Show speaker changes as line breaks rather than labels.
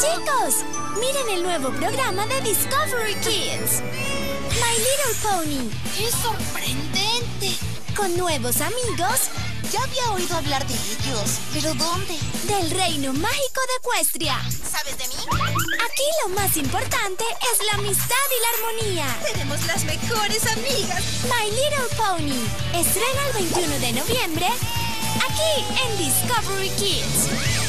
Chicos, miren el nuevo programa de Discovery Kids. My Little Pony.
¡Qué sorprendente!
Con nuevos amigos.
Ya había oído hablar de ellos, pero ¿dónde?
Del reino mágico de Ecuestria.
¿Sabes de mí?
Aquí lo más importante es la amistad y la armonía.
Tenemos las mejores amigas.
My Little Pony. Estrena el 21 de noviembre aquí en Discovery Kids.